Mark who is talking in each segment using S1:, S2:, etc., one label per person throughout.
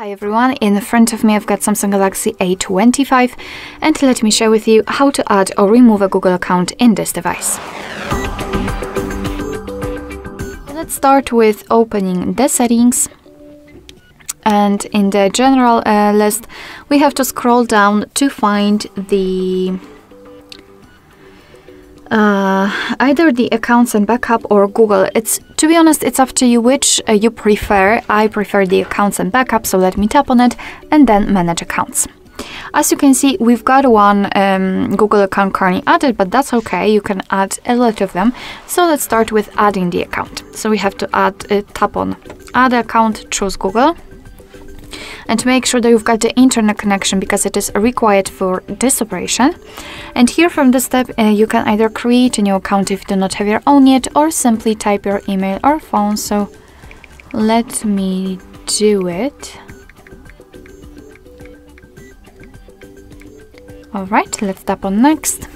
S1: Hi everyone, in front of me I've got Samsung Galaxy A25 and let me share with you how to add or remove a Google account in this device. Let's start with opening the settings and in the general uh, list we have to scroll down to find the uh, either the accounts and backup or Google. It's to be honest, it's up to you which uh, you prefer. I prefer the accounts and backup, so let me tap on it and then manage accounts. As you can see, we've got one um, Google account currently added, but that's okay. You can add a lot of them. So let's start with adding the account. So we have to add, uh, tap on add account, choose Google and to make sure that you've got the internet connection because it is required for this operation. And here from this step uh, you can either create a new account if you do not have your own yet or simply type your email or phone. So let me do it. Alright, let's tap on next.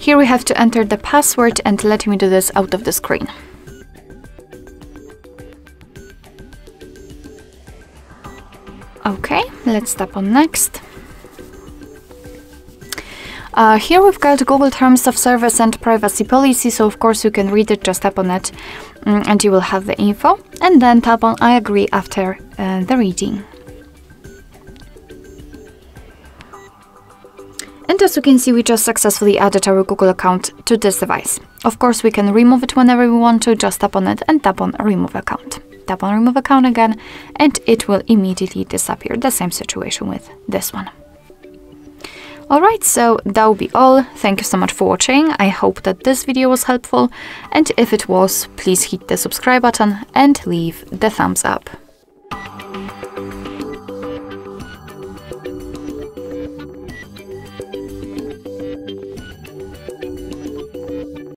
S1: Here we have to enter the password and let me do this out of the screen. Okay, let's tap on next. Uh, here we've got Google Terms of Service and Privacy Policy, so of course you can read it, just tap on it um, and you will have the info. And then tap on I agree after uh, the reading. And as you can see, we just successfully added our Google account to this device. Of course, we can remove it whenever we want to, just tap on it and tap on remove account tap on remove account again and it will immediately disappear. The same situation with this one. Alright, so that will be all. Thank you so much for watching. I hope that this video was helpful and if it was, please hit the subscribe button and leave the thumbs up.